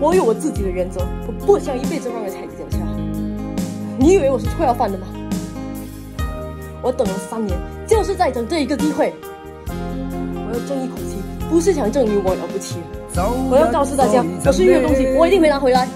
我有我自己的原则我不想一辈子让人踩在脚下。你以为我是错要饭的吗？我等了三年就是在等这一个机会。我要争一口气不是想证明我了不起。我要告诉大家我失去的东西我一定没拿回来。